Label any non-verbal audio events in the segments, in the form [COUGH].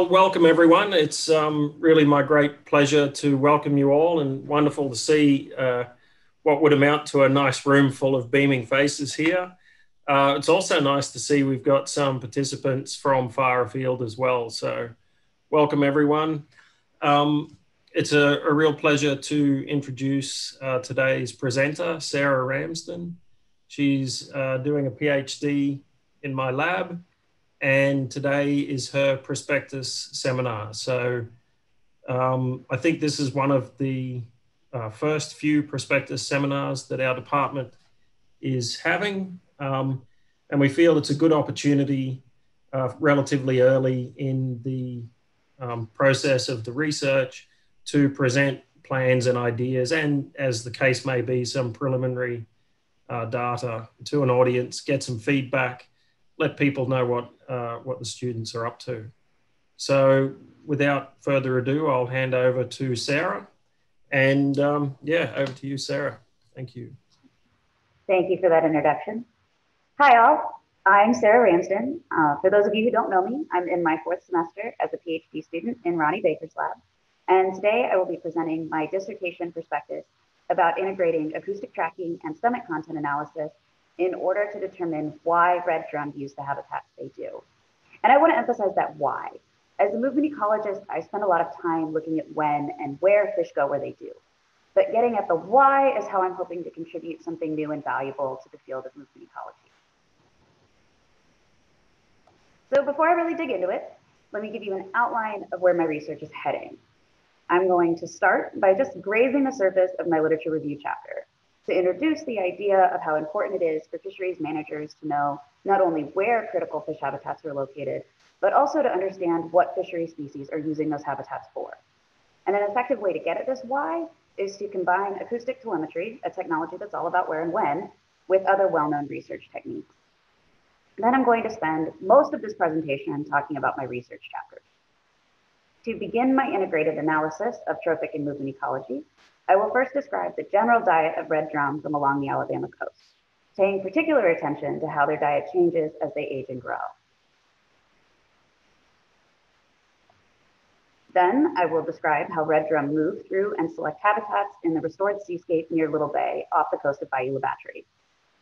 Well, welcome everyone. It's um, really my great pleasure to welcome you all and wonderful to see uh, what would amount to a nice room full of beaming faces here. Uh, it's also nice to see we've got some participants from far afield as well. So welcome everyone. Um, it's a, a, real pleasure to introduce uh, today's presenter, Sarah Ramsden. She's uh, doing a PhD in my lab and today is her prospectus seminar. So um, I think this is one of the uh, first few prospectus seminars that our department is having. Um, and we feel it's a good opportunity uh, relatively early in the um, process of the research to present plans and ideas and as the case may be some preliminary uh, data to an audience, get some feedback let people know what uh, what the students are up to. So without further ado, I'll hand over to Sarah. And um, yeah, over to you, Sarah. Thank you. Thank you for that introduction. Hi, all. I'm Sarah Ramsden. Uh, for those of you who don't know me, I'm in my fourth semester as a PhD student in Ronnie Baker's lab. And today I will be presenting my dissertation perspective about integrating acoustic tracking and stomach content analysis in order to determine why red drum use the habitats they do. And I want to emphasize that why. As a movement ecologist, I spend a lot of time looking at when and where fish go where they do. But getting at the why is how I'm hoping to contribute something new and valuable to the field of movement ecology. So before I really dig into it, let me give you an outline of where my research is heading. I'm going to start by just grazing the surface of my literature review chapter to introduce the idea of how important it is for fisheries managers to know not only where critical fish habitats are located, but also to understand what fishery species are using those habitats for. And an effective way to get at this why is to combine acoustic telemetry, a technology that's all about where and when, with other well-known research techniques. then I'm going to spend most of this presentation talking about my research chapters. To begin my integrated analysis of trophic and movement ecology, I will first describe the general diet of red drum from along the Alabama coast, paying particular attention to how their diet changes as they age and grow. Then I will describe how red drum move through and select habitats in the restored seascape near Little Bay off the coast of Bayou La Batre.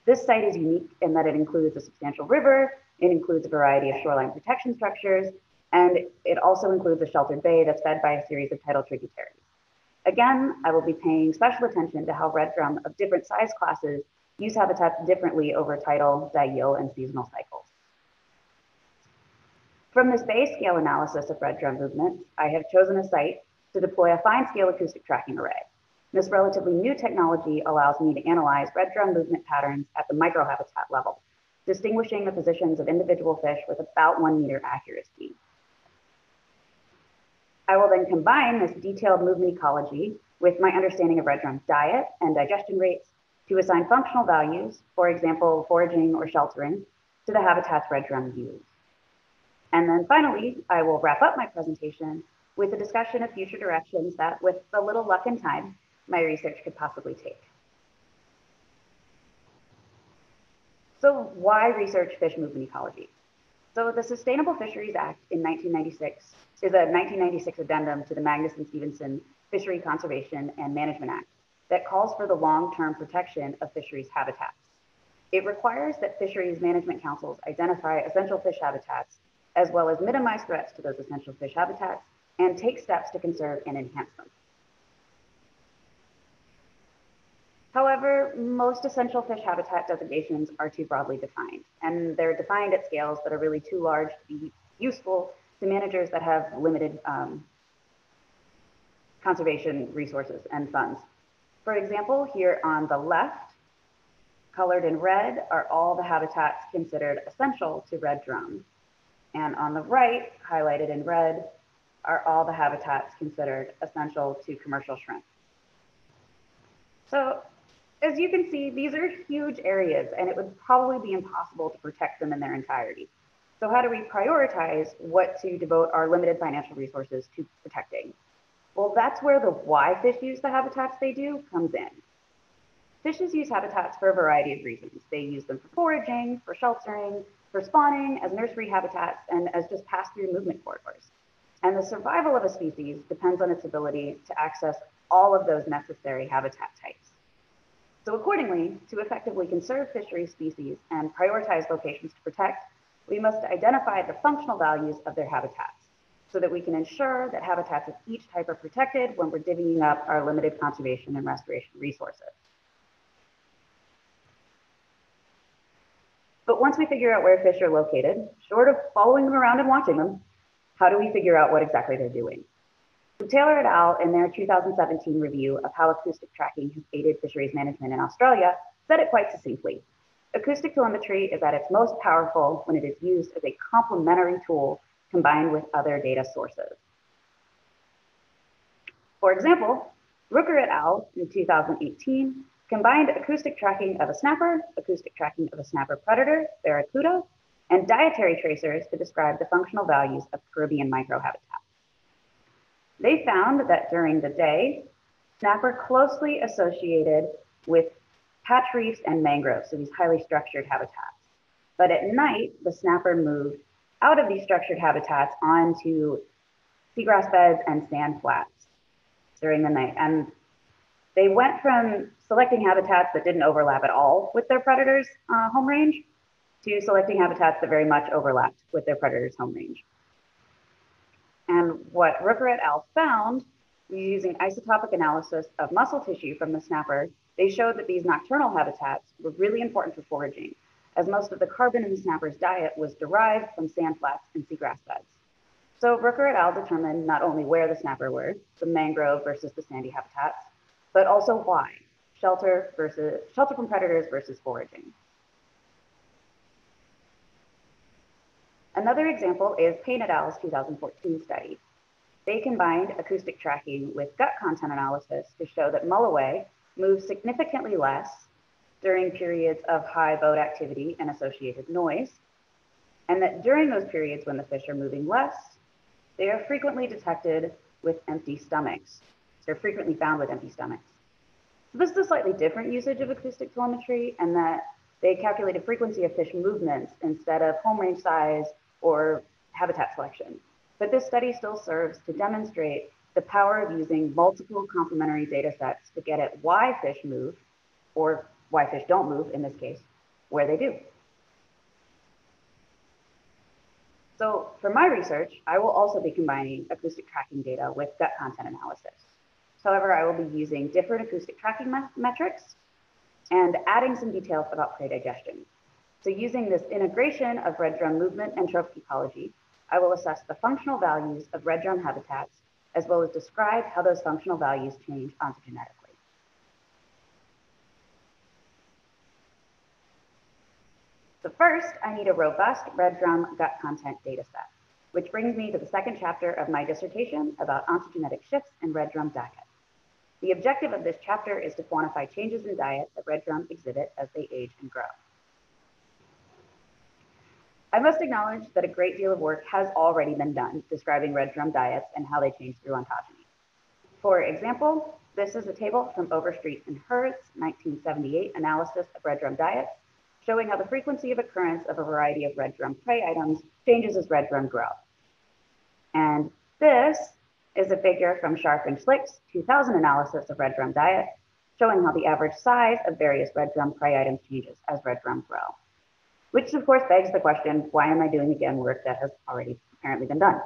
This site is unique in that it includes a substantial river, it includes a variety of shoreline protection structures, and it also includes a sheltered bay that's fed by a series of tidal tributaries. Again, I will be paying special attention to how red drum of different size classes use habitats differently over tidal, diel, and seasonal cycles. From this bay scale analysis of red drum movements, I have chosen a site to deploy a fine scale acoustic tracking array. This relatively new technology allows me to analyze red drum movement patterns at the microhabitat level, distinguishing the positions of individual fish with about one meter accuracy. I will then combine this detailed movement ecology with my understanding of red drum diet and digestion rates to assign functional values, for example, foraging or sheltering, to the habitats red drum use. And then finally, I will wrap up my presentation with a discussion of future directions that, with a little luck and time, my research could possibly take. So why research fish movement ecology? So the Sustainable Fisheries Act in 1996 is a 1996 addendum to the Magnuson-Stevenson Fishery Conservation and Management Act that calls for the long-term protection of fisheries habitats. It requires that fisheries management councils identify essential fish habitats, as well as minimize threats to those essential fish habitats, and take steps to conserve and enhance them. However, most essential fish habitat designations are too broadly defined, and they're defined at scales that are really too large to be useful to managers that have limited um, conservation resources and funds. For example, here on the left, colored in red are all the habitats considered essential to red drum. And on the right, highlighted in red, are all the habitats considered essential to commercial shrimp. So as you can see, these are huge areas and it would probably be impossible to protect them in their entirety. So how do we prioritize what to devote our limited financial resources to protecting? Well, that's where the why fish use the habitats they do comes in. Fishes use habitats for a variety of reasons. They use them for foraging, for sheltering, for spawning, as nursery habitats, and as just pass-through movement corridors. And the survival of a species depends on its ability to access all of those necessary habitat types. So accordingly, to effectively conserve fishery species and prioritize locations to protect, we must identify the functional values of their habitats so that we can ensure that habitats of each type are protected when we're divvying up our limited conservation and restoration resources. But once we figure out where fish are located, short of following them around and watching them, how do we figure out what exactly they're doing? Taylor et al. in their 2017 review of how acoustic tracking has aided fisheries management in Australia said it quite succinctly. Acoustic telemetry is at its most powerful when it is used as a complementary tool combined with other data sources. For example, Rooker et al. in 2018 combined acoustic tracking of a snapper, acoustic tracking of a snapper predator, barracuda, and dietary tracers to describe the functional values of Caribbean microhabitat. They found that during the day, snapper closely associated with patch reefs and mangroves, so these highly structured habitats. But at night, the snapper moved out of these structured habitats onto seagrass beds and sand flats during the night. And they went from selecting habitats that didn't overlap at all with their predators' uh, home range to selecting habitats that very much overlapped with their predators' home range. And what Rooker et al. found using isotopic analysis of muscle tissue from the snapper, they showed that these nocturnal habitats were really important for foraging as most of the carbon in the snapper's diet was derived from sand flats and seagrass beds. So Rooker et al. determined not only where the snapper were, the mangrove versus the sandy habitats, but also why, shelter versus shelter from predators versus foraging. Another example is Payne et al.'s 2014 study. They combined acoustic tracking with gut content analysis to show that mulloway moves significantly less during periods of high boat activity and associated noise, and that during those periods when the fish are moving less, they are frequently detected with empty stomachs. They're frequently found with empty stomachs. So this is a slightly different usage of acoustic telemetry and that they calculated frequency of fish movements instead of home range size or habitat selection. But this study still serves to demonstrate the power of using multiple complementary data sets to get at why fish move or why fish don't move in this case, where they do. So for my research, I will also be combining acoustic tracking data with gut content analysis. However, I will be using different acoustic tracking me metrics and adding some details about prey digestion. So using this integration of red drum movement and trophic ecology, I will assess the functional values of red drum habitats, as well as describe how those functional values change ontogenetically. So first, I need a robust red drum gut content data set, which brings me to the second chapter of my dissertation about ontogenetic shifts in red drum diet. The objective of this chapter is to quantify changes in diet that red drum exhibit as they age and grow. I must acknowledge that a great deal of work has already been done describing red drum diets and how they change through ontogeny. For example, this is a table from Overstreet and Heard's 1978 analysis of red drum diets showing how the frequency of occurrence of a variety of red drum prey items changes as red drum grow. And this is a figure from Scharf and Schlicht's 2000 analysis of red drum diet, showing how the average size of various red drum prey items changes as red drum grow. Which of course begs the question, why am I doing again work that has already apparently been done?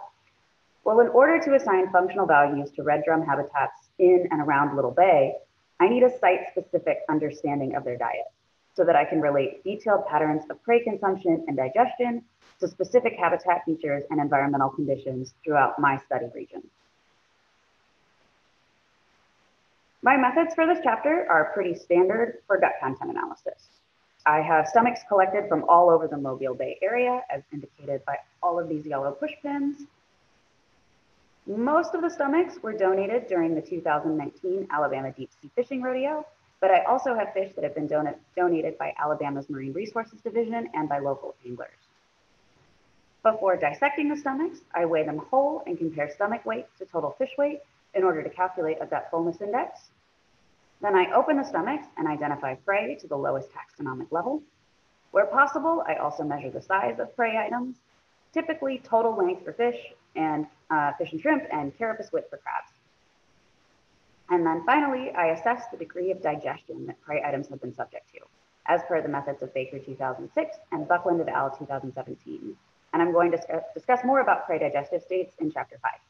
Well, in order to assign functional values to red drum habitats in and around Little Bay, I need a site-specific understanding of their diet so that I can relate detailed patterns of prey consumption and digestion to specific habitat features and environmental conditions throughout my study region. My methods for this chapter are pretty standard for gut content analysis. I have stomachs collected from all over the Mobile Bay area, as indicated by all of these yellow push pins. Most of the stomachs were donated during the 2019 Alabama Deep Sea Fishing Rodeo, but I also have fish that have been don donated by Alabama's Marine Resources Division and by local anglers. Before dissecting the stomachs, I weigh them whole and compare stomach weight to total fish weight in order to calculate a gut fullness index. Then I open the stomachs and identify prey to the lowest taxonomic level. Where possible, I also measure the size of prey items, typically total length for fish and uh, fish and shrimp, and carapace width for crabs. And then finally, I assess the degree of digestion that prey items have been subject to, as per the methods of Baker 2006 and Buckland et al. 2017. And I'm going to discuss more about prey digestive states in chapter five.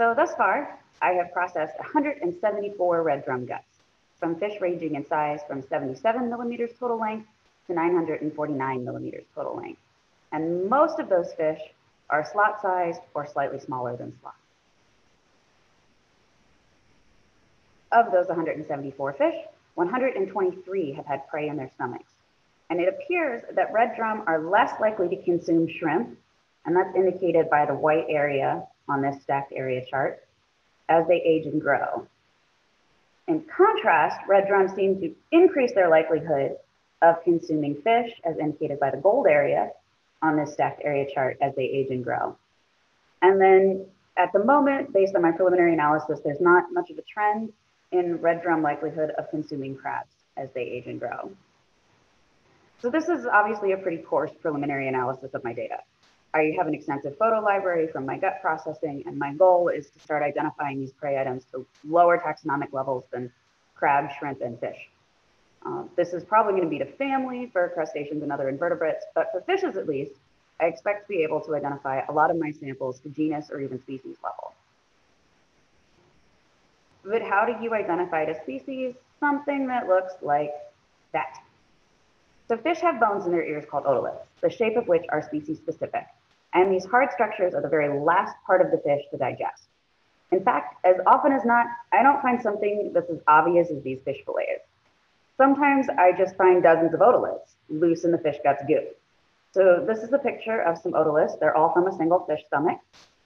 So thus far, I have processed 174 red drum guts from fish ranging in size from 77 millimeters total length to 949 millimeters total length. And most of those fish are slot sized or slightly smaller than slot. Of those 174 fish, 123 have had prey in their stomachs. And it appears that red drum are less likely to consume shrimp, and that's indicated by the white area on this stacked area chart, as they age and grow. In contrast, red drums seem to increase their likelihood of consuming fish, as indicated by the gold area on this stacked area chart as they age and grow. And then at the moment, based on my preliminary analysis, there's not much of a trend in red drum likelihood of consuming crabs as they age and grow. So this is obviously a pretty coarse preliminary analysis of my data. I have an extensive photo library from my gut processing, and my goal is to start identifying these prey items to lower taxonomic levels than crab, shrimp, and fish. Uh, this is probably going to be to family for crustaceans and other invertebrates, but for fishes at least, I expect to be able to identify a lot of my samples to genus or even species level. But how do you identify a species? Something that looks like that. So fish have bones in their ears called otoliths, the shape of which are species specific. And these hard structures are the very last part of the fish to digest. In fact, as often as not, I don't find something that's as obvious as these fish fillets. Sometimes I just find dozens of otoliths loose in the fish gut's goo. So this is a picture of some otoliths. They're all from a single fish stomach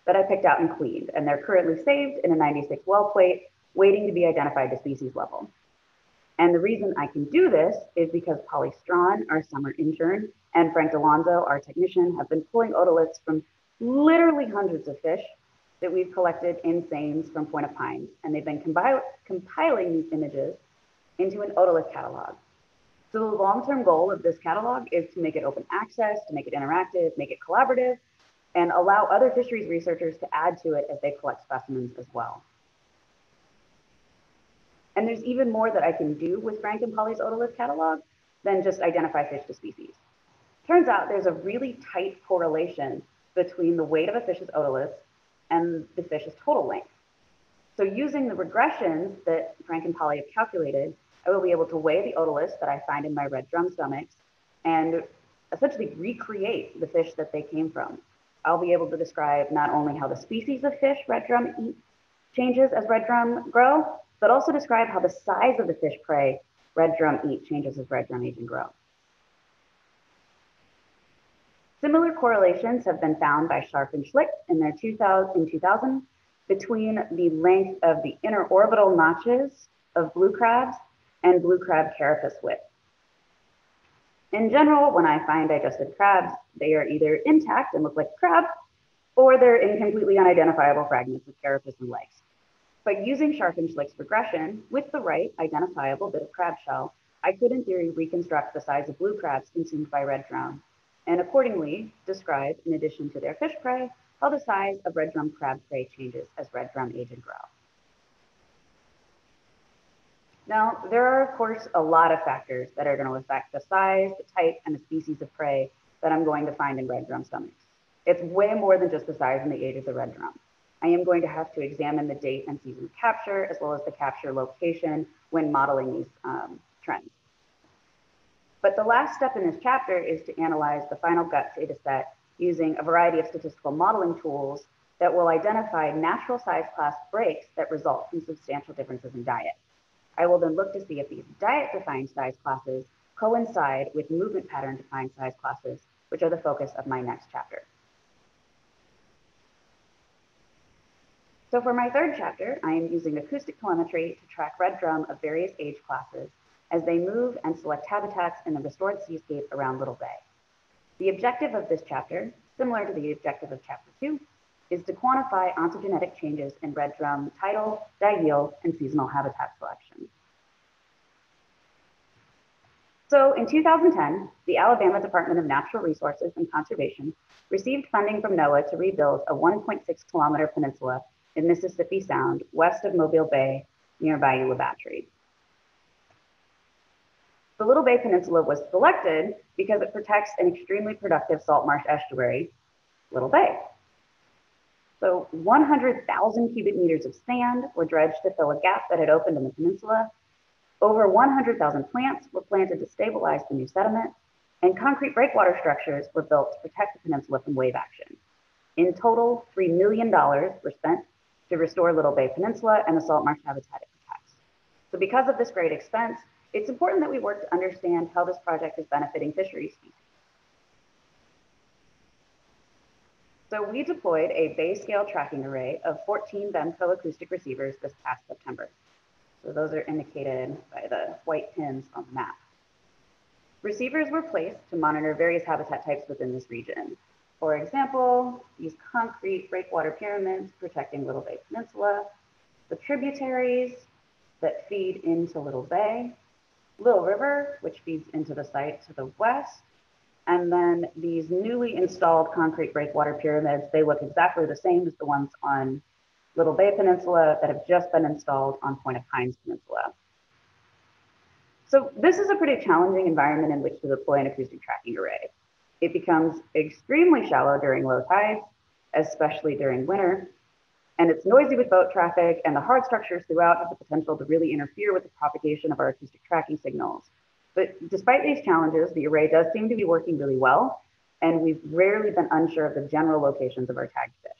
that I picked out and cleaned, and they're currently saved in a 96 well plate waiting to be identified to species level. And the reason I can do this is because Polly Strawn, our summer intern, and Frank Delonzo, our technician, have been pulling otoliths from literally hundreds of fish that we've collected in seines from Point of Pines. And they've been compiling these images into an otolith catalog. So the long-term goal of this catalog is to make it open access, to make it interactive, make it collaborative, and allow other fisheries researchers to add to it as they collect specimens as well. And there's even more that I can do with Frank and Polly's otolith catalog than just identify fish to species. Turns out there's a really tight correlation between the weight of a fish's otolith and the fish's total length. So using the regressions that Frank and Polly have calculated, I will be able to weigh the otoliths that I find in my red drum stomachs and essentially recreate the fish that they came from. I'll be able to describe not only how the species of fish red drum eat changes as red drum grow, but also describe how the size of the fish prey red drum eat changes as red drum age and grow. Similar correlations have been found by Scharf and Schlicht in their 2000, in 2000 between the length of the interorbital notches of blue crabs and blue crab carapace width. In general, when I find digested crabs, they are either intact and look like crab, or they're in completely unidentifiable fragments of carapace and legs. But using Scharf and Schlicht's regression with the right identifiable bit of crab shell, I could in theory reconstruct the size of blue crabs consumed by red drum, and accordingly describe, in addition to their fish prey, how the size of red drum crab prey changes as red drum age and grow. Now, there are, of course, a lot of factors that are going to affect the size, the type, and the species of prey that I'm going to find in red drum stomachs. It's way more than just the size and the age of the red drum. I am going to have to examine the date and season of capture, as well as the capture location when modeling these um, trends. But the last step in this chapter is to analyze the final gut data set using a variety of statistical modeling tools that will identify natural size class breaks that result from substantial differences in diet. I will then look to see if these diet defined size classes coincide with movement pattern defined size classes, which are the focus of my next chapter. So for my third chapter, I am using acoustic telemetry to track red drum of various age classes as they move and select habitats in the restored seascape around Little Bay. The objective of this chapter, similar to the objective of chapter two, is to quantify ontogenetic changes in red drum tidal, diel, and seasonal habitat selection. So in 2010, the Alabama Department of Natural Resources and Conservation received funding from NOAA to rebuild a 1.6 kilometer peninsula in Mississippi Sound west of Mobile Bay near Bayou La Batre. The Little Bay Peninsula was selected because it protects an extremely productive salt marsh estuary, Little Bay. So 100,000 cubic meters of sand were dredged to fill a gap that had opened in the peninsula. Over 100,000 plants were planted to stabilize the new sediment, and concrete breakwater structures were built to protect the peninsula from wave action. In total, $3 million were spent to restore Little Bay Peninsula and the salt marsh habitat it protects. So because of this great expense, it's important that we work to understand how this project is benefiting fisheries species. So we deployed a bay scale tracking array of 14 Vemco acoustic receivers this past September. So those are indicated by the white pins on the map. Receivers were placed to monitor various habitat types within this region. For example, these concrete breakwater pyramids protecting Little Bay Peninsula, the tributaries that feed into Little Bay, Little River, which feeds into the site to the west, and then these newly installed concrete breakwater pyramids, they look exactly the same as the ones on Little Bay Peninsula that have just been installed on Point of Pines Peninsula. So this is a pretty challenging environment in which to deploy an acoustic tracking array. It becomes extremely shallow during low tides, especially during winter, and it's noisy with boat traffic and the hard structures throughout have the potential to really interfere with the propagation of our acoustic tracking signals. But despite these challenges, the array does seem to be working really well, and we've rarely been unsure of the general locations of our tagged fish.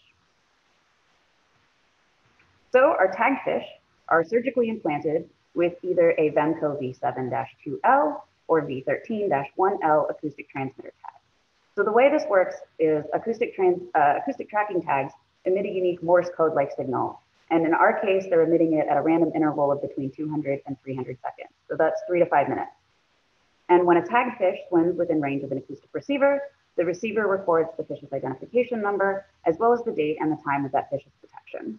So our tagged fish are surgically implanted with either a Vemco V7-2L or V13-1L acoustic transmitter tag. So the way this works is acoustic, trans, uh, acoustic tracking tags emit a unique Morse code-like signal. And in our case, they're emitting it at a random interval of between 200 and 300 seconds. So that's three to five minutes. And when a tagged fish swims within range of an acoustic receiver, the receiver records the fish's identification number, as well as the date and the time of that fish's detection.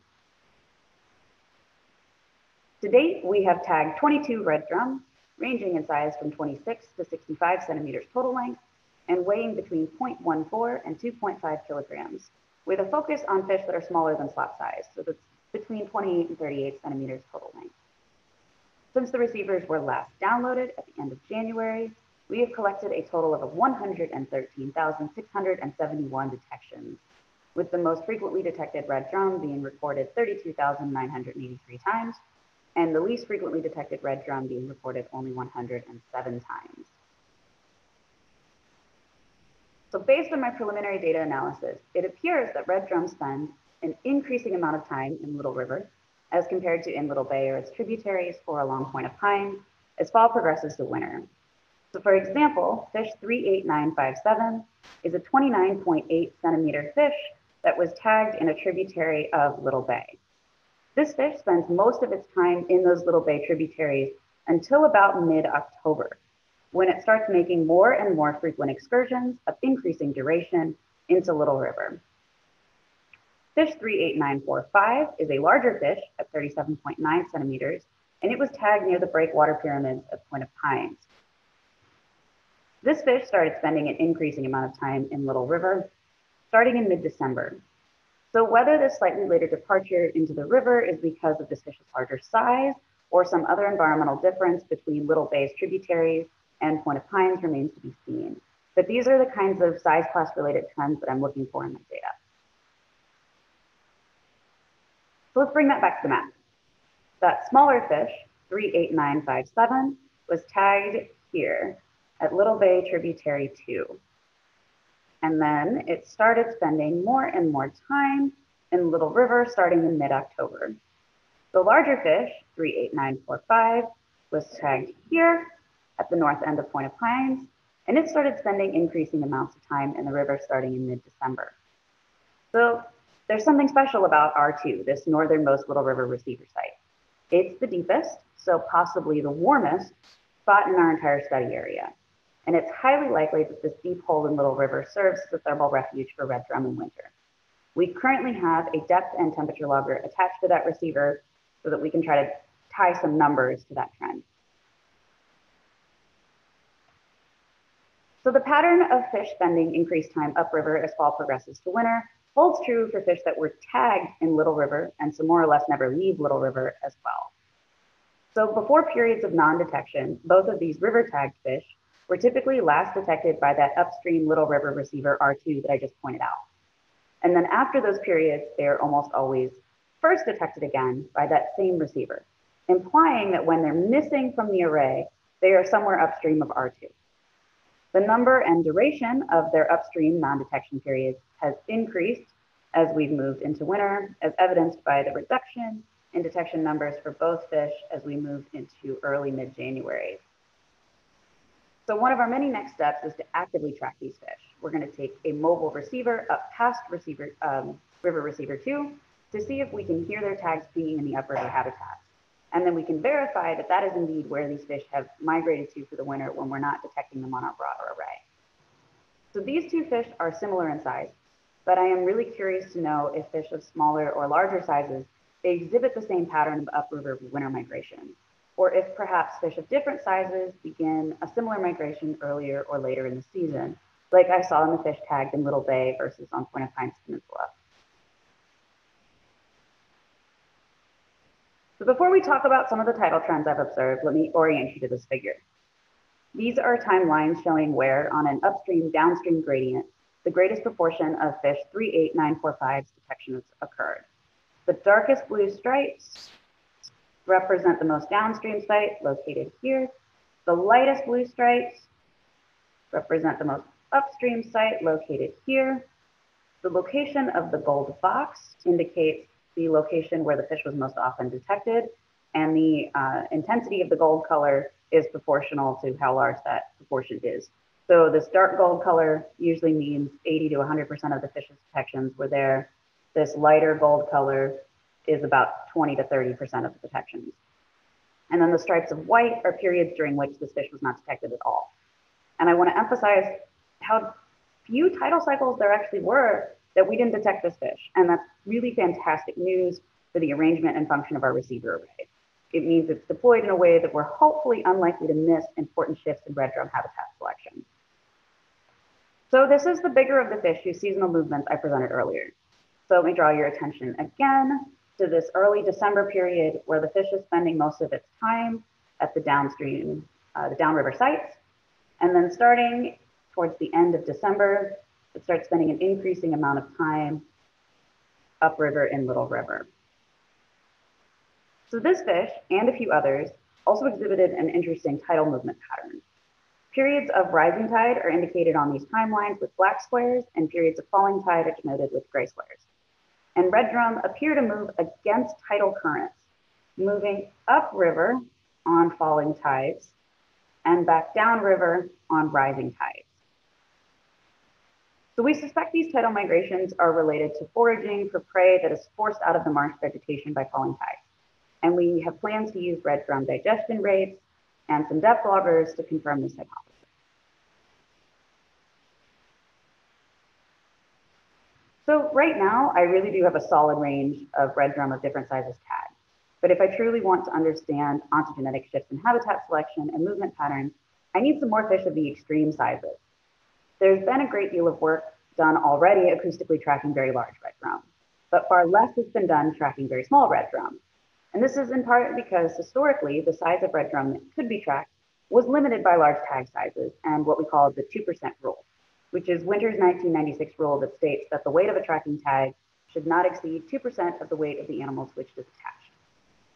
To date, we have tagged 22 red drums, ranging in size from 26 to 65 centimeters total length, and weighing between 0.14 and 2.5 kilograms, with a focus on fish that are smaller than slot size, so that's between 28 and 38 centimeters total length. Since the receivers were last downloaded at the end of January, we have collected a total of 113,671 detections, with the most frequently detected red drum being recorded 32,983 times, and the least frequently detected red drum being reported only 107 times. So based on my preliminary data analysis, it appears that red drum spend an increasing amount of time in Little River as compared to in Little Bay or its tributaries or along Point of Pine as fall progresses to winter. So for example, fish 38957 is a 29.8 centimeter fish that was tagged in a tributary of Little Bay. This fish spends most of its time in those Little Bay tributaries until about mid-October when it starts making more and more frequent excursions of increasing duration into Little River. Fish 38945 is a larger fish at 37.9 centimeters, and it was tagged near the breakwater pyramids at Point of Pines. This fish started spending an increasing amount of time in Little River, starting in mid-December. So whether this slightly later departure into the river is because of this fish's larger size or some other environmental difference between Little Bay's tributaries and Point of Pines remains to be seen. But these are the kinds of size class related trends that I'm looking for in my data. So let's bring that back to the map. That smaller fish, 38957, was tagged here at Little Bay Tributary 2. And then it started spending more and more time in Little River starting in mid-October. The larger fish, 38945, was tagged here at the north end of Point of Pines, and it started spending increasing amounts of time in the river starting in mid-December. So there's something special about R2, this northernmost Little River receiver site. It's the deepest, so possibly the warmest spot in our entire study area. And it's highly likely that this deep hole in Little River serves as a thermal refuge for red drum in winter. We currently have a depth and temperature logger attached to that receiver so that we can try to tie some numbers to that trend. So the pattern of fish spending increased time upriver as fall progresses to winter holds true for fish that were tagged in Little River and so more or less never leave Little River as well. So before periods of non-detection, both of these river tagged fish were typically last detected by that upstream Little River receiver R2 that I just pointed out. And then after those periods, they are almost always first detected again by that same receiver, implying that when they're missing from the array, they are somewhere upstream of R2. The number and duration of their upstream non-detection periods has increased as we've moved into winter, as evidenced by the reduction in detection numbers for both fish as we move into early mid-January. So one of our many next steps is to actively track these fish. We're gonna take a mobile receiver up past receiver, um, river receiver two to see if we can hear their tags pinging in the upriver habitat. And then we can verify that that is indeed where these fish have migrated to for the winter when we're not detecting them on our broader array. So these two fish are similar in size, but I am really curious to know if fish of smaller or larger sizes exhibit the same pattern of upriver winter migration, or if perhaps fish of different sizes begin a similar migration earlier or later in the season, like I saw in the fish tagged in Little Bay versus on Point of Pines Peninsula. So before we talk about some of the tidal trends I've observed, let me orient you to this figure. These are timelines showing where on an upstream downstream gradient, the greatest proportion of fish 38945's detections occurred. The darkest blue stripes represent the most downstream site located here. The lightest blue stripes represent the most upstream site located here. The location of the gold box indicates the location where the fish was most often detected, and the uh, intensity of the gold color is proportional to how large that proportion is. So this dark gold color usually means 80 to 100% of the fish's detections were there. This lighter gold color is about 20 to 30% of the detections. And then the stripes of white are periods during which this fish was not detected at all. And I want to emphasize how few tidal cycles there actually were that we didn't detect this fish. And that's really fantastic news for the arrangement and function of our receiver array. It means it's deployed in a way that we're hopefully unlikely to miss important shifts in red drum habitat selection. So this is the bigger of the fish whose seasonal movements I presented earlier. So let me draw your attention again to this early December period where the fish is spending most of its time at the downstream, uh, the downriver sites. And then starting towards the end of December, it starts spending an increasing amount of time upriver in Little River. So this fish and a few others also exhibited an interesting tidal movement pattern. Periods of rising tide are indicated on these timelines with black squares, and periods of falling tide are denoted with gray squares. And red drum appear to move against tidal currents, moving upriver on falling tides and back downriver on rising tides. So we suspect these tidal migrations are related to foraging for prey that is forced out of the marsh vegetation by falling tides. And we have plans to use red drum digestion rates and some depth loggers to confirm this hypothesis. So right now, I really do have a solid range of red drum of different sizes tagged. But if I truly want to understand ontogenetic shifts in habitat selection and movement patterns, I need some more fish of the extreme sizes. There's been a great deal of work done already acoustically tracking very large red drum, but far less has been done tracking very small red drum. And this is in part because historically, the size of red drum that could be tracked was limited by large tag sizes and what we call the 2% rule, which is Winter's 1996 rule that states that the weight of a tracking tag should not exceed 2% of the weight of the animal to which it is attached.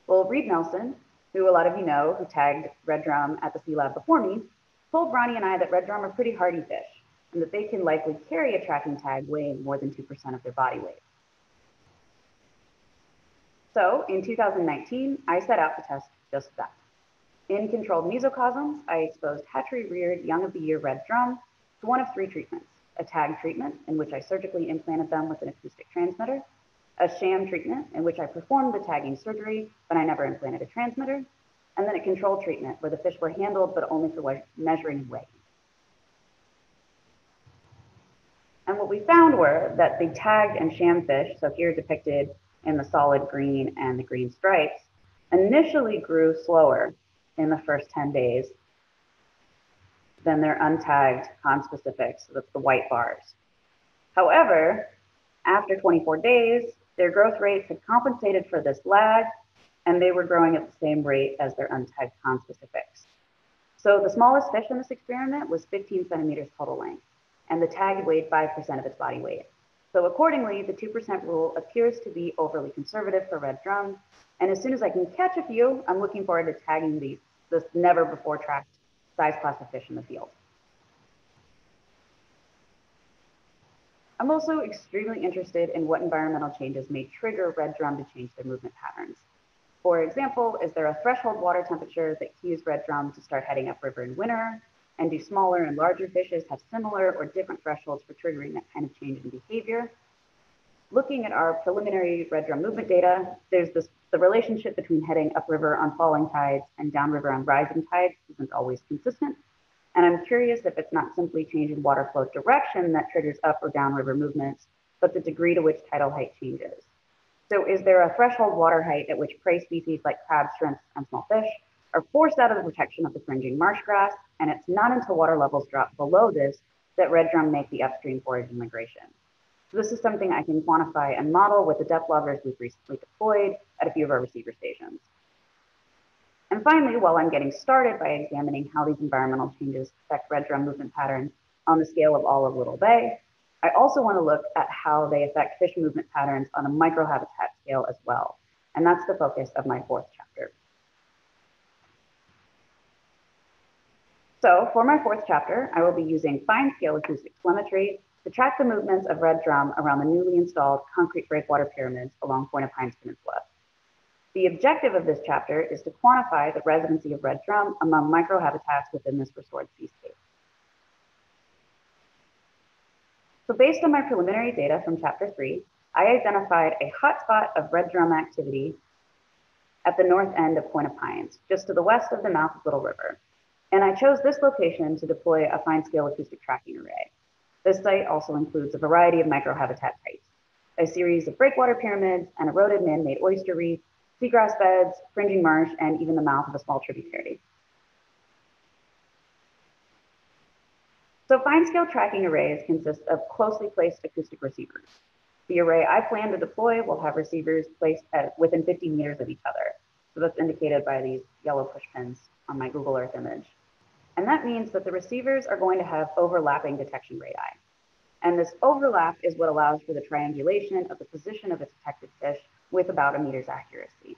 Well, Reed Nelson, who a lot of you know, who tagged red drum at the Sea Lab before me, told Ronnie and I that red drum are pretty hardy fish and that they can likely carry a tracking tag weighing more than 2% of their body weight. So in 2019, I set out to test just that. In controlled mesocosms, I exposed hatchery-reared young of the year red drum to one of three treatments, a tag treatment in which I surgically implanted them with an acoustic transmitter, a sham treatment in which I performed the tagging surgery, but I never implanted a transmitter, and then a control treatment where the fish were handled, but only for measuring weight. And what we found were that the tagged and sham fish, so here depicted in the solid green and the green stripes, initially grew slower in the first 10 days. than their untagged conspecifics, so that's the white bars. However, after 24 days, their growth rates had compensated for this lag, and they were growing at the same rate as their untagged conspecifics. So the smallest fish in this experiment was 15 centimeters total length, and the tag weighed 5% of its body weight. So accordingly, the 2% rule appears to be overly conservative for red drum. And as soon as I can catch a few, I'm looking forward to tagging these, this never before tracked size class of fish in the field. I'm also extremely interested in what environmental changes may trigger red drum to change their movement patterns. For example, is there a threshold water temperature that cues red drum to start heading upriver in winter? And do smaller and larger fishes have similar or different thresholds for triggering that kind of change in behavior? Looking at our preliminary red drum movement data, there's this the relationship between heading upriver on falling tides and downriver on rising tides isn't always consistent. And I'm curious if it's not simply change in water flow direction that triggers up or downriver movements, but the degree to which tidal height changes. So is there a threshold water height at which prey species like crabs, shrimps, and small fish are forced out of the protection of the fringing marsh grass, and it's not until water levels drop below this that red drum make the upstream forage migration. So this is something I can quantify and model with the depth loggers we've recently deployed at a few of our receiver stations. And finally, while I'm getting started by examining how these environmental changes affect red drum movement patterns on the scale of all of Little Bay, I also want to look at how they affect fish movement patterns on a microhabitat scale as well. And that's the focus of my fourth chapter. So for my fourth chapter, I will be using fine scale acoustic telemetry to track the movements of red drum around the newly installed concrete breakwater pyramids along Point of Pines Peninsula. The objective of this chapter is to quantify the residency of red drum among microhabitats within this restored seascape. So based on my preliminary data from chapter three, I identified a hotspot of red drum activity at the north end of Point of Pines, just to the west of the mouth of Little River. And I chose this location to deploy a fine scale acoustic tracking array. This site also includes a variety of microhabitat types, a series of breakwater pyramids, an eroded man-made oyster reef, seagrass beds, fringing marsh, and even the mouth of a small tributary. So fine scale tracking arrays consist of closely placed acoustic receivers. The array I plan to deploy will have receivers placed at within 50 meters of each other. So that's indicated by these yellow push pins on my Google Earth image. And that means that the receivers are going to have overlapping detection radii. And this overlap is what allows for the triangulation of the position of a detected fish with about a meter's accuracy.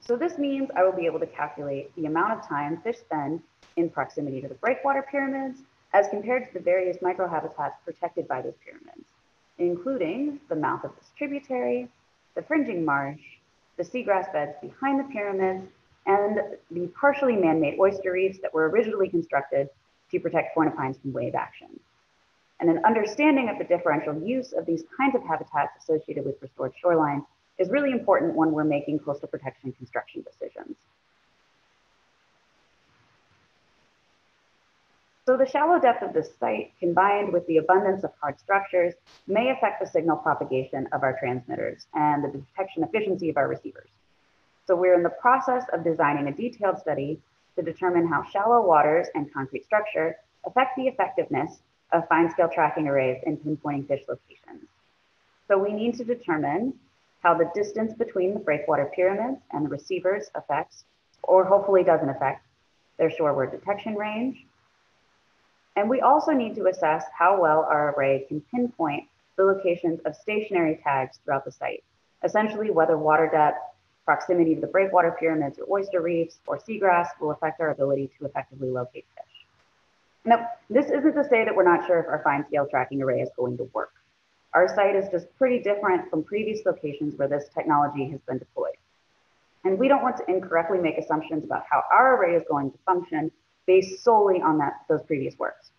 So this means I will be able to calculate the amount of time fish spend in proximity to the breakwater pyramids as compared to the various microhabitats protected by those pyramids, including the mouth of this tributary, the fringing marsh, the seagrass beds behind the pyramids, and the partially man-made oyster reefs that were originally constructed to protect Point of Pines from wave action. And an understanding of the differential use of these kinds of habitats associated with restored shorelines is really important when we're making coastal protection construction decisions. So the shallow depth of this site combined with the abundance of hard structures may affect the signal propagation of our transmitters and the detection efficiency of our receivers. So we're in the process of designing a detailed study to determine how shallow waters and concrete structure affect the effectiveness of fine scale tracking arrays in pinpointing fish locations. So we need to determine how the distance between the breakwater pyramids and the receivers affects, or hopefully doesn't affect, their shoreward detection range. And we also need to assess how well our array can pinpoint the locations of stationary tags throughout the site, essentially whether water depth, proximity to the breakwater pyramids or oyster reefs or seagrass will affect our ability to effectively locate fish. Now, this isn't to say that we're not sure if our fine scale tracking array is going to work. Our site is just pretty different from previous locations where this technology has been deployed. And we don't want to incorrectly make assumptions about how our array is going to function based solely on that, those previous works.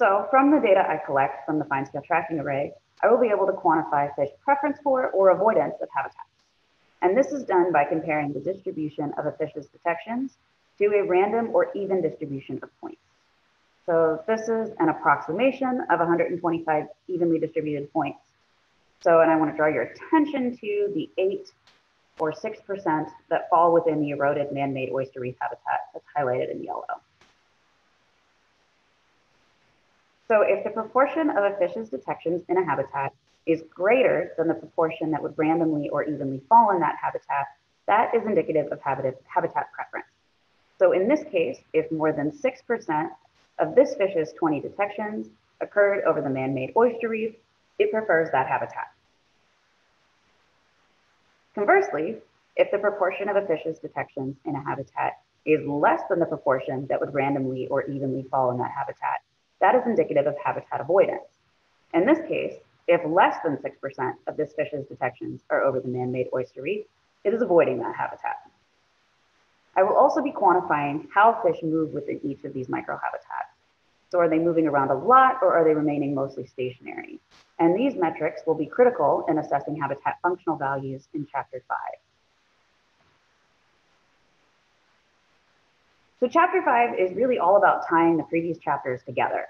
So from the data I collect from the fine scale tracking array, I will be able to quantify fish preference for or avoidance of habitats. And this is done by comparing the distribution of a fish's detections to a random or even distribution of points. So this is an approximation of 125 evenly distributed points. So, and I want to draw your attention to the eight or 6% that fall within the eroded man-made oyster reef habitat that's highlighted in yellow. So if the proportion of a fish's detections in a habitat is greater than the proportion that would randomly or evenly fall in that habitat, that is indicative of habitat preference. So in this case, if more than 6% of this fish's 20 detections occurred over the man-made oyster reef, it prefers that habitat. Conversely, if the proportion of a fish's detections in a habitat is less than the proportion that would randomly or evenly fall in that habitat, that is indicative of habitat avoidance. In this case, if less than 6% of this fish's detections are over the man-made oyster reef, it is avoiding that habitat. I will also be quantifying how fish move within each of these microhabitats. So are they moving around a lot or are they remaining mostly stationary? And these metrics will be critical in assessing habitat functional values in chapter five. So chapter five is really all about tying the previous chapters together.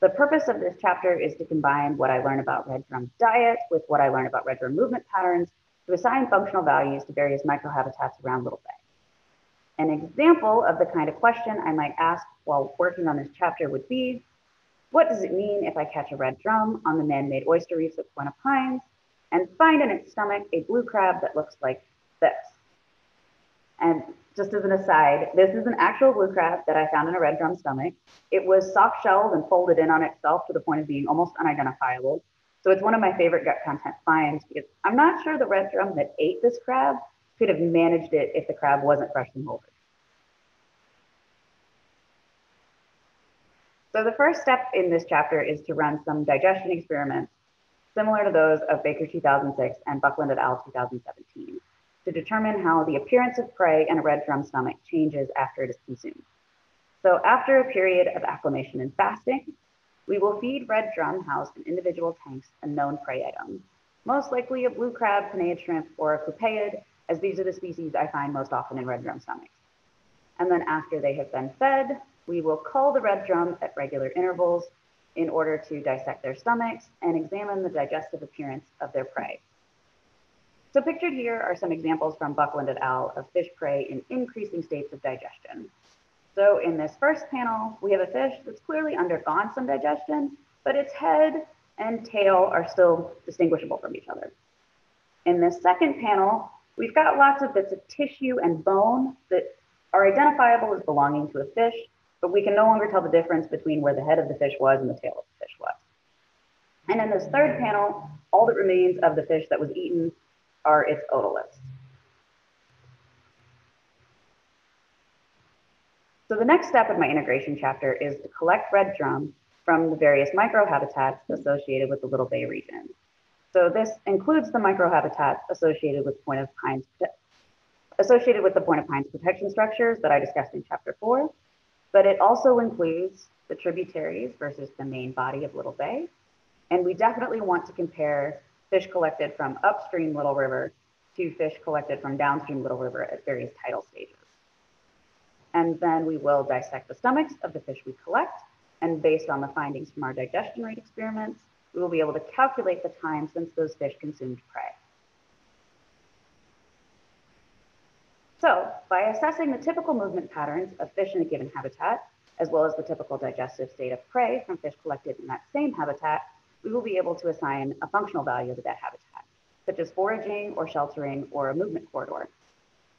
The purpose of this chapter is to combine what I learn about red drum diet with what I learn about red drum movement patterns to assign functional values to various microhabitats around Little Bay. An example of the kind of question I might ask while working on this chapter would be, what does it mean if I catch a red drum on the man-made oyster reefs at of Pines and find in its stomach a blue crab that looks like this? And just as an aside, this is an actual blue crab that I found in a red drum stomach. It was soft shelled and folded in on itself to the point of being almost unidentifiable. So it's one of my favorite gut content finds because I'm not sure the red drum that ate this crab could have managed it if the crab wasn't freshly molted. So the first step in this chapter is to run some digestion experiments similar to those of Baker 2006 and Buckland et al. 2017 to determine how the appearance of prey in a red drum stomach changes after it is consumed. So after a period of acclimation and fasting, we will feed red drum housed in individual tanks a known prey item, most likely a blue crab, Penaeid shrimp, or a Clupeid, as these are the species I find most often in red drum stomachs. And then after they have been fed, we will cull the red drum at regular intervals in order to dissect their stomachs and examine the digestive appearance of their prey. So pictured here are some examples from Buckland et al. of fish prey in increasing states of digestion. So in this first panel, we have a fish that's clearly undergone some digestion, but its head and tail are still distinguishable from each other. In this second panel, We've got lots of bits of tissue and bone that are identifiable as belonging to a fish, but we can no longer tell the difference between where the head of the fish was and the tail of the fish was. And in this third panel, all that remains of the fish that was eaten are its otoliths. So the next step in my integration chapter is to collect red drum from the various microhabitats associated with the Little Bay region. So this includes the microhabitats associated with point of pines associated with the point of pines protection structures that I discussed in chapter four, but it also includes the tributaries versus the main body of Little Bay. And we definitely want to compare fish collected from upstream Little River to fish collected from downstream Little River at various tidal stages. And then we will dissect the stomachs of the fish we collect. And based on the findings from our digestion rate experiments, we will be able to calculate the time since those fish consumed prey. So by assessing the typical movement patterns of fish in a given habitat, as well as the typical digestive state of prey from fish collected in that same habitat, we will be able to assign a functional value to that habitat, such as foraging or sheltering or a movement corridor.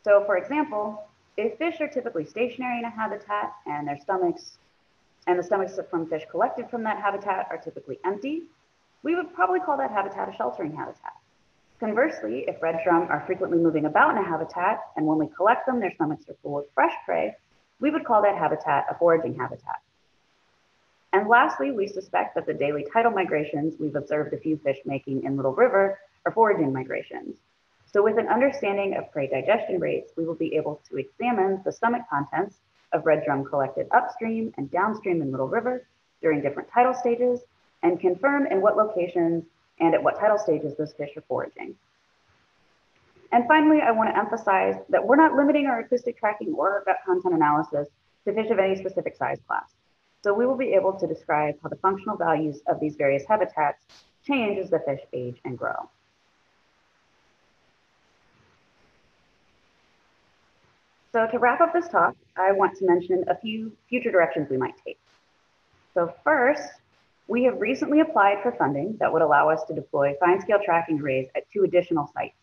So for example, if fish are typically stationary in a habitat and their stomachs and the stomachs from fish collected from that habitat are typically empty, we would probably call that habitat a sheltering habitat. Conversely, if red drum are frequently moving about in a habitat, and when we collect them, their stomachs are full of fresh prey, we would call that habitat a foraging habitat. And lastly, we suspect that the daily tidal migrations we've observed a few fish making in Little River are foraging migrations. So with an understanding of prey digestion rates, we will be able to examine the stomach contents of red drum collected upstream and downstream in Little River during different tidal stages and confirm in what locations and at what tidal stages those fish are foraging. And finally, I want to emphasize that we're not limiting our acoustic tracking or gut content analysis to fish of any specific size class. So we will be able to describe how the functional values of these various habitats change as the fish age and grow. So to wrap up this talk, I want to mention a few future directions we might take. So first, we have recently applied for funding that would allow us to deploy fine scale tracking arrays at two additional sites.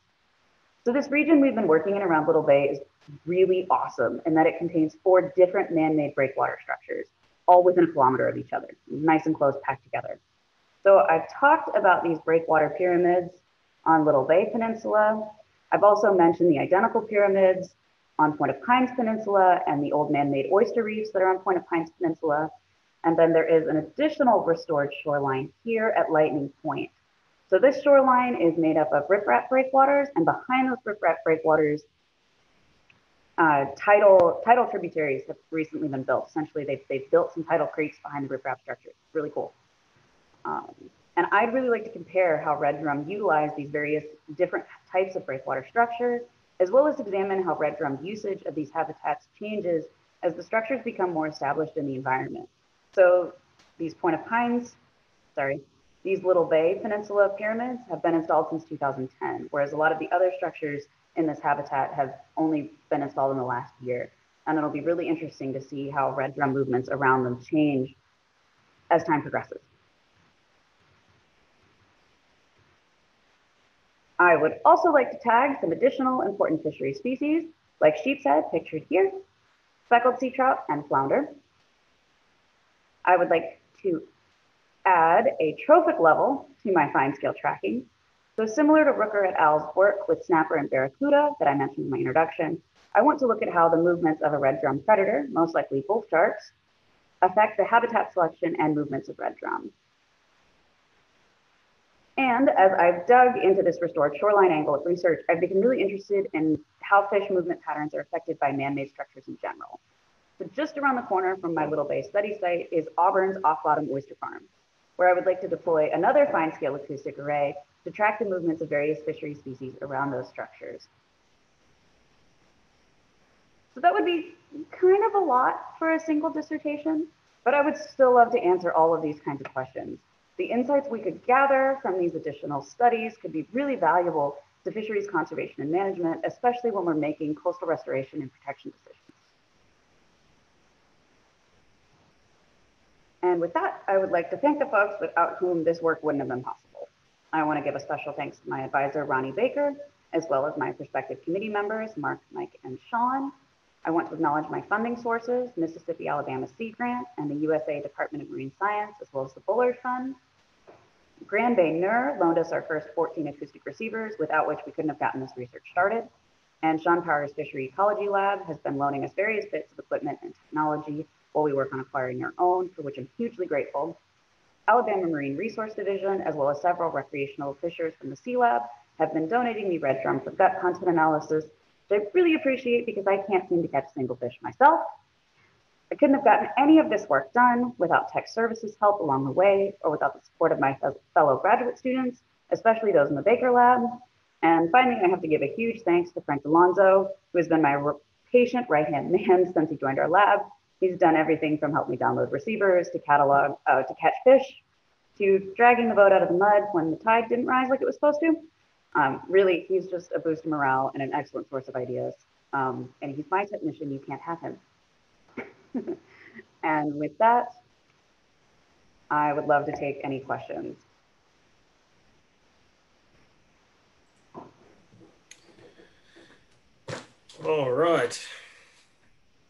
So this region we've been working in around Little Bay is really awesome in that it contains four different man-made breakwater structures, all within a kilometer of each other, nice and close packed together. So I've talked about these breakwater pyramids on Little Bay Peninsula. I've also mentioned the identical pyramids on Point of Pines Peninsula and the old man-made oyster reefs that are on Point of Pines Peninsula. And then there is an additional restored shoreline here at Lightning Point. So this shoreline is made up of riprap breakwaters, and behind those riprap breakwaters, uh, tidal tidal tributaries have recently been built. Essentially, they've, they've built some tidal creeks behind the riprap structure. It's really cool. Um, and I'd really like to compare how Red Drum utilized these various different types of breakwater structure, as well as examine how Red Drum usage of these habitats changes as the structures become more established in the environment. So these Point of Pines, sorry, these Little Bay Peninsula pyramids have been installed since 2010, whereas a lot of the other structures in this habitat have only been installed in the last year. And it'll be really interesting to see how red drum movements around them change as time progresses. I would also like to tag some additional important fishery species like sheepshead, pictured here, speckled sea trout, and flounder. I would like to add a trophic level to my fine scale tracking. So similar to Rooker et al.'s work with snapper and barracuda that I mentioned in my introduction, I want to look at how the movements of a red drum predator, most likely bull sharks, affect the habitat selection and movements of red drum. And as I've dug into this restored shoreline angle of research, I've become really interested in how fish movement patterns are affected by man-made structures in general. So just around the corner from my Little Bay study site is Auburn's off-bottom oyster farm where I would like to deploy another fine scale acoustic array to track the movements of various fishery species around those structures. So that would be kind of a lot for a single dissertation, but I would still love to answer all of these kinds of questions. The insights we could gather from these additional studies could be really valuable to fisheries conservation and management, especially when we're making coastal restoration and protection decisions. And with that, I would like to thank the folks without whom this work wouldn't have been possible. I want to give a special thanks to my advisor, Ronnie Baker, as well as my prospective committee members, Mark, Mike, and Sean. I want to acknowledge my funding sources, Mississippi Alabama Sea Grant and the USA Department of Marine Science, as well as the Bullard Fund. Grand Bay NERR loaned us our first 14 acoustic receivers, without which we couldn't have gotten this research started. And Sean Powers Fishery Ecology Lab has been loaning us various bits of equipment and technology while we work on acquiring our own, for which I'm hugely grateful. Alabama Marine Resource Division, as well as several recreational fishers from the Sea Lab, have been donating me red drum for gut content analysis, which I really appreciate because I can't seem to catch a single fish myself. I couldn't have gotten any of this work done without tech services help along the way or without the support of my fellow graduate students, especially those in the Baker Lab. And finally, I have to give a huge thanks to Frank Alonso, who has been my patient right-hand [LAUGHS] man since he joined our lab He's done everything from help me download receivers to catalog, uh, to catch fish, to dragging the boat out of the mud when the tide didn't rise like it was supposed to. Um, really, he's just a boost of morale and an excellent source of ideas. Um, and he's my technician, you can't have him. [LAUGHS] and with that, I would love to take any questions. All right.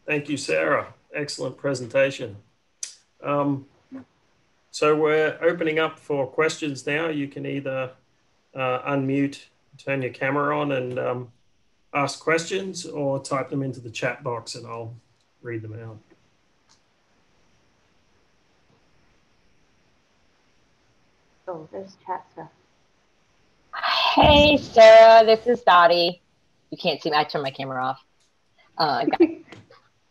Thank you, Sarah excellent presentation. Um, so we're opening up for questions now. You can either uh, unmute, turn your camera on and um, ask questions or type them into the chat box and I'll read them out. Oh, there's chat stuff. Hey, Sarah, this is Dottie. You can't see me. I turned my camera off. Uh, [LAUGHS]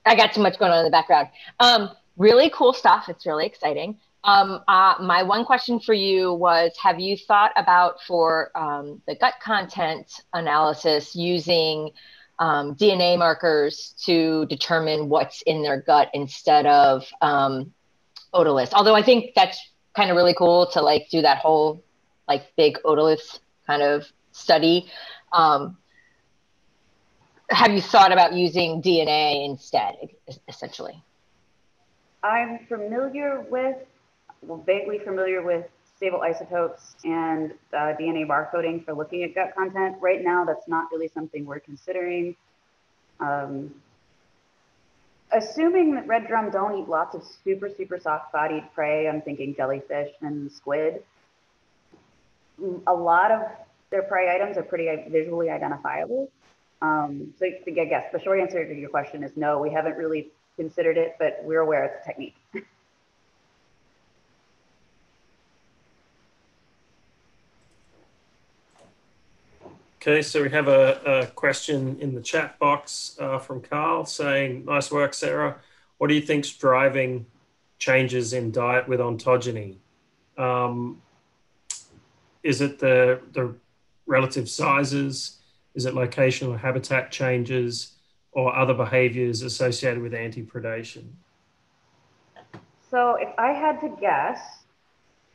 I got too much going on in the background. Um, really cool stuff. It's really exciting. Um, uh, my one question for you was Have you thought about for um, the gut content analysis using um, DNA markers to determine what's in their gut instead of um, otoliths? Although I think that's kind of really cool to like do that whole like big otoliths kind of study. Um, have you thought about using DNA instead, essentially? I'm familiar with, well, vaguely familiar with stable isotopes and uh, DNA barcoding for looking at gut content. Right now, that's not really something we're considering. Um, assuming that red drum don't eat lots of super, super soft-bodied prey, I'm thinking jellyfish and squid. A lot of their prey items are pretty visually identifiable. Um, so I guess the short answer to your question is no, we haven't really considered it, but we're aware it's a technique. [LAUGHS] Okay, so we have a, a question in the chat box uh, from Carl saying, nice work, Sarah. What do you think's driving changes in diet with ontogeny? Um, is it the, the relative sizes? Is it locational habitat changes or other behaviors associated with anti-predation? So if I had to guess,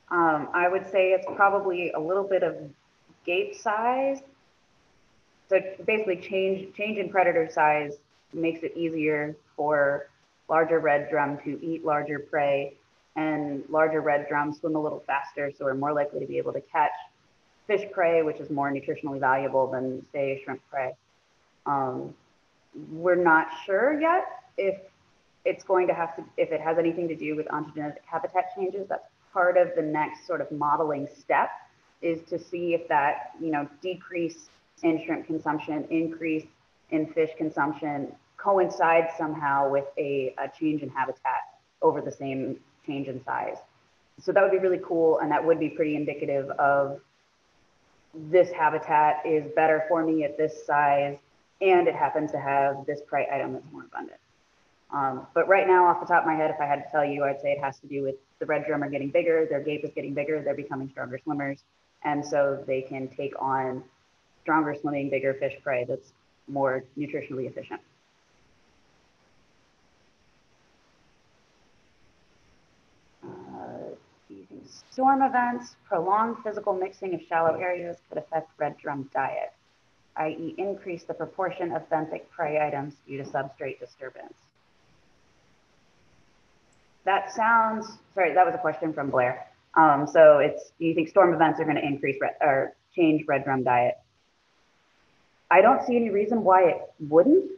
um, I would say it's probably a little bit of gape size so basically change, change in predator size makes it easier for larger red drum to eat larger prey and larger red drums swim a little faster. So we're more likely to be able to catch fish prey, which is more nutritionally valuable than say shrimp prey. Um, we're not sure yet if it's going to have to, if it has anything to do with ontogenetic habitat changes. That's part of the next sort of modeling step is to see if that, you know, decrease in shrimp consumption, increase in fish consumption coincides somehow with a, a change in habitat over the same change in size. So that would be really cool. And that would be pretty indicative of this habitat is better for me at this size. And it happens to have this prey item that's more abundant. Um, but right now, off the top of my head, if I had to tell you, I'd say it has to do with the red drum are getting bigger, their gape is getting bigger, they're becoming stronger swimmers. And so they can take on stronger swimming, bigger fish prey that's more nutritionally efficient. Uh, storm events, prolonged physical mixing of shallow areas could affect red drum diet, i.e. increase the proportion of benthic prey items due to substrate disturbance. That sounds, sorry, that was a question from Blair. Um, so it's, do you think storm events are going to increase red, or change red drum diet? I don't see any reason why it wouldn't.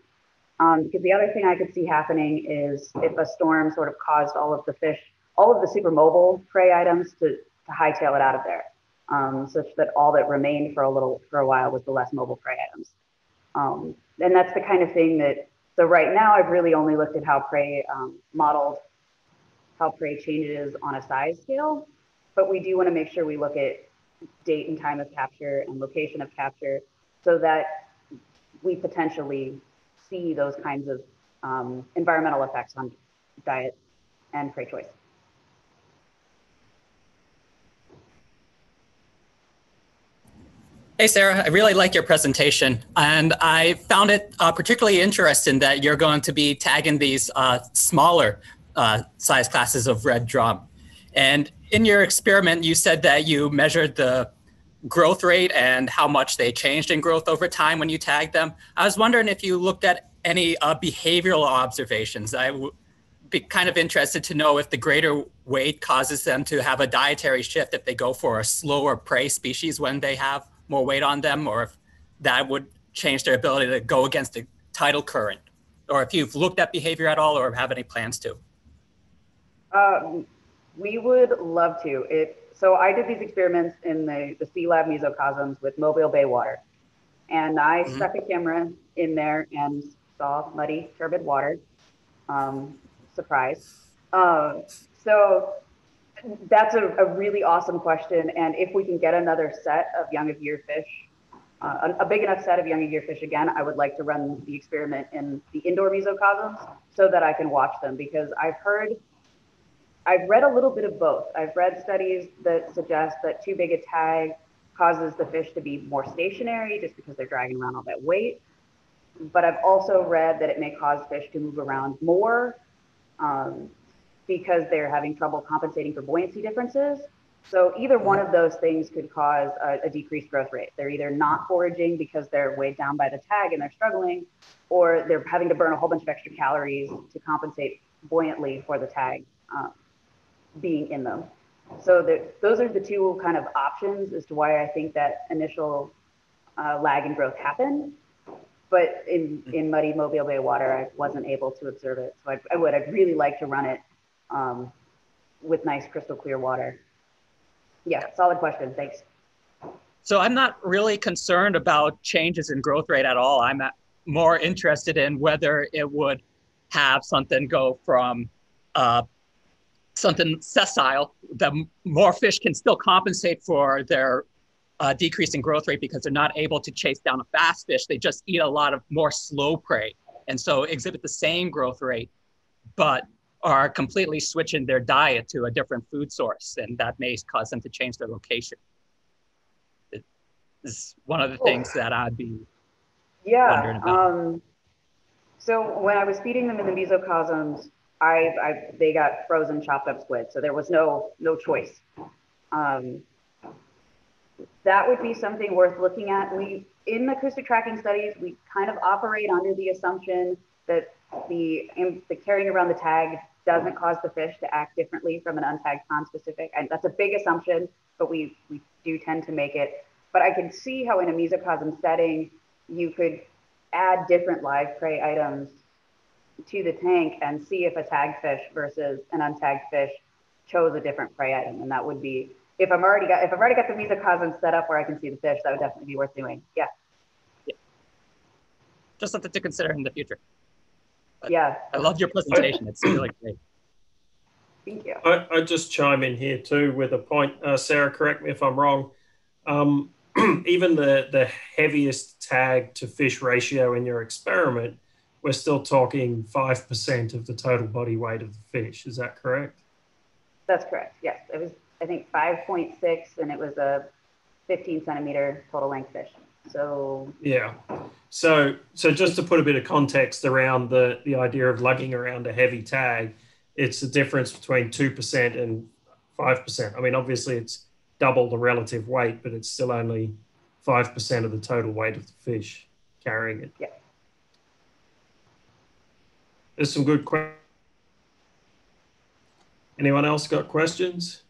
Um, because the other thing I could see happening is if a storm sort of caused all of the fish, all of the super mobile prey items to, to hightail it out of there, um, such that all that remained for a little for a while was the less mobile prey items. Um, and that's the kind of thing that. So right now, I've really only looked at how prey um, modeled how prey changes on a size scale, but we do want to make sure we look at date and time of capture and location of capture so that we potentially see those kinds of um, environmental effects on diet and prey choice. Hey, Sarah, I really like your presentation. And I found it uh, particularly interesting that you're going to be tagging these uh, smaller uh, size classes of red drum. And in your experiment, you said that you measured the growth rate and how much they changed in growth over time when you tagged them. I was wondering if you looked at any uh, behavioral observations. I would be kind of interested to know if the greater weight causes them to have a dietary shift if they go for a slower prey species when they have more weight on them, or if that would change their ability to go against the tidal current, or if you've looked at behavior at all or have any plans to. Um, we would love to. It so I did these experiments in the, the Sea Lab mesocosms with Mobile Bay water. And I mm-hmm. stuck a camera in there and saw muddy, turbid water. Um, surprise. Uh, so that's a, a, really awesome question. And if we can get another set of young of year fish, uh, a, a, big enough set of young of year fish again, I would like to run the experiment in the indoor mesocosms so that I can watch them because I've heard I've read a little bit of both. I've read studies that suggest that too big a tag causes the fish to be more stationary just because they're dragging around all that weight. But I've also read that it may cause fish to move around more um, because they're having trouble compensating for buoyancy differences. So either one of those things could cause a, a, decreased growth rate. They're either not foraging because they're weighed down by the tag and they're struggling, or they're having to burn a whole bunch of extra calories to compensate buoyantly for the tag um, being in them. So the, those are the two kind of options as to why I think that initial uh, lag in growth happened. But in, in muddy Mobile Bay water, I wasn't able to observe it. So I, I would, I'd really like to run it um, with nice crystal clear water. Yeah, solid question. Thanks. So I'm not really concerned about changes in growth rate at all. I'm more interested in whether it would have something go from uh, something sessile The more fish can still compensate for their uh, decrease in growth rate because they're not able to chase down a fast fish. They just eat a lot of more slow prey. And so exhibit the same growth rate, but are completely switching their diet to a different food source. And that may cause them to change their location. It is one of the things that I'd be yeah, wondering about. Um, so when I was feeding them in the mesocosms, I, I they got frozen chopped up squid, so there was no no choice. Um, that would be something worth looking at. We in the acoustic tracking studies, we kind of operate under the assumption that the the carrying around the tag doesn't cause the fish to act differently from an untagged conspecific. And that's a big assumption, but we we do tend to make it. But I can see how in a mesocosm setting, you could add different live prey items to the tank and see if a tagged fish versus an untagged fish chose a different prey item. And that would be, if I'm already got, if I've already got the mesocosm set up where I can see the fish, that would definitely be worth doing. Yeah. yeah. Just something to consider in the future. But yeah. I love your presentation. It's really [CLEARS THROAT] great. Thank you. I, I just chime in here too with a point. Uh, Sarah, correct me if I'm wrong. Um, [CLEARS THROAT] even the, the heaviest tag to fish ratio in your experiment we're still talking 5% of the total body weight of the fish. Is that correct? That's correct. Yes. It was, I think, 5.6 and it was a 15 centimeter total length fish. So, yeah. So, so just to put a bit of context around the, the idea of lugging around a heavy tag, it's the difference between 2% and 5%. I mean, obviously, it's double the relative weight, but it's still only 5% of the total weight of the fish carrying it. Yeah. There's some good questions. Anyone else got questions?